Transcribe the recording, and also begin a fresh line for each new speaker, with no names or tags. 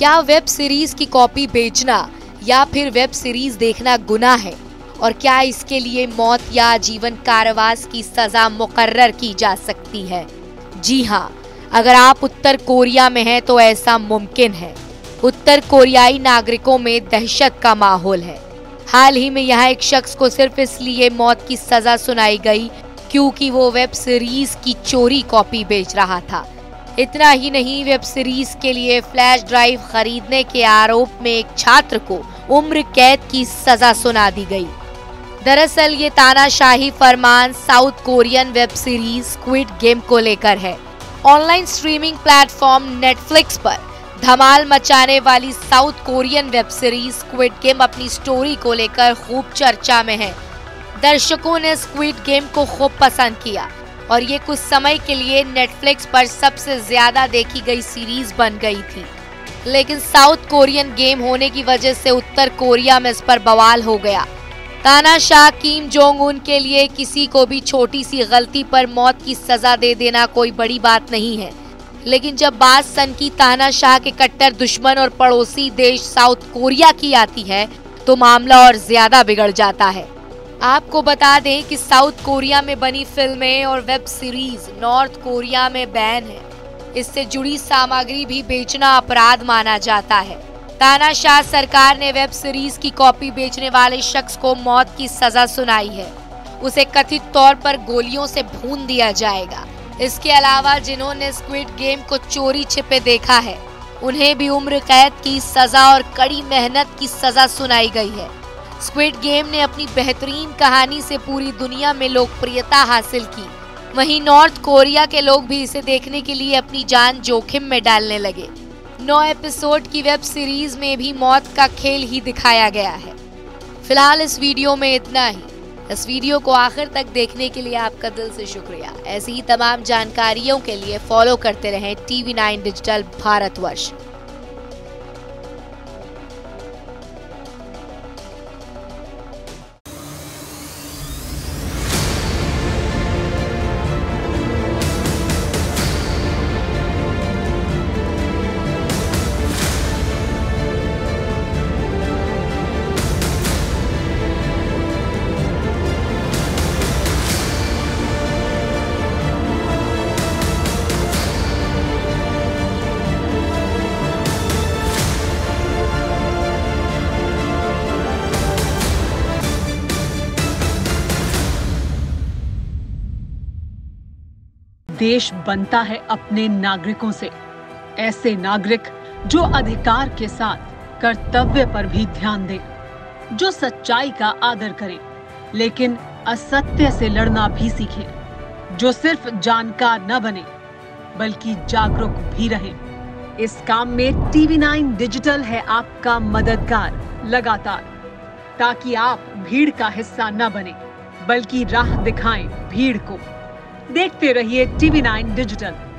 क्या web series की copy बेचना या फिर वेब सीरीज़ देखना गुना है? और क्या इसके लिए मौत या जीवन कारावास की सजा मुकर्र की जा सकती है? जी हाँ अगर आप उत्तर कोरिया में हैं तो ऐसा मुमकिन है। उत्तर कोरियाई नागरिकों में दहशत का माहौल है। हाल ही में यहाँ एक शख्स को सिर्फ़ इसलिए मौत की सजा सुनाई गई क्योंकि वो वेब सीरीज़ की चोरी कॉपी बेच रहा था। इतना ही नहीं, वेब सीरीज़ के लिए फ्लैश ड्राइव खरीदने के आरोप में एक छात्र को उम्र कैद की सजा सुना दी गई। दरअसल ये तानाशाही फरमान South Korean web series squid game को लेकर है। ऑनलाइन स्ट्रीमिंग प्लेटफॉर्म नेटफ्लिक्स पर धमाल मचाने वाली south Korean web series Squid Game अपनी स्टोरी को लेकर खूब चर्चा में है। दर्शकों ने स्क्विड गेम को खूब पसंद किया। और ये कुछ समय के लिए नेटफ्लिक्स पर सबसे ज़्यादा देखी गई सीरीज़ बन गई थी। लेकिन साउथ कोरियन गेम होने की वजह से उत्तर कोरिया में इस पर बवाल हो गया। तानाशाह किम जोंग उन के लिए किसी को भी छोटी सी गलती पर मौत की सजा दे देना कोई बड़ी बात नहीं है। लेकिन जब बात सन की तानाशाह के कट्टर दुश्मन और पड़ोसी देश साउथ कोरिया की आती है तो मामला और ज़्यादा बिगड़ जाता है। आपको बता दें कि साउथ कोरिया में बनी फ़िल्में और वेब सीरीज़ नॉर्थ कोरिया में बैन है। इससे जुड़ी सामग्री भी बेचना अपराध माना जाता है। तानाशाह सरकार ने वेब सीरीज़ की कॉपी बेचने वाले शख्स को मौत की सजा सुनाई है। उसे कथित तौर पर गोलियों से भून दिया जाएगा। इसके अलावा जिन्होंने स्क्विड गेम को चोरी छिपे देखा है, उन्हें भी उम्र कैद की सजा और कड़ी मेहनत की सजा सुनाई गई है। स्क्विड गेम ने अपनी बेहतरीन कहानी से पूरी दुनिया में लोकप्रियता हासिल की। वहीं नॉर्थ कोरिया के लोग भी इसे देखने के लिए अपनी जान जोखिम में डालने लगे। नौ एपिसोड की वेब सीरीज़ में भी मौत का खेल ही दिखाया गया है। फ़िलहाल इस वीडियो में इतना ही। इस वीडियो को आखिर तक देखने के लिए आपका दिल से शुक्रिया। ऐसी ही तमाम जानकारियों के लिए फॉलो करते रहें टीवी नाइन डिजिटल भारतवर्ष।
देश बनता है अपने नागरिकों से। ऐसे नागरिक जो अधिकार के साथ कर्तव्य पर भी ध्यान दें, जो सच्चाई का आदर करें, लेकिन असत्य से लड़ना भी सीखें, जो सिर्फ़ जानकार न बने, बल्कि जागरूक भी रहें। इस काम में टीवी नाइन डिजिटल है आपका मददगार, लगातार, ताकि आप भीड़ का हिस्सा न बने, बल्कि राह दिखाएँ भीड़ को। देखते रहिए टीवी नाइन डिजिटल।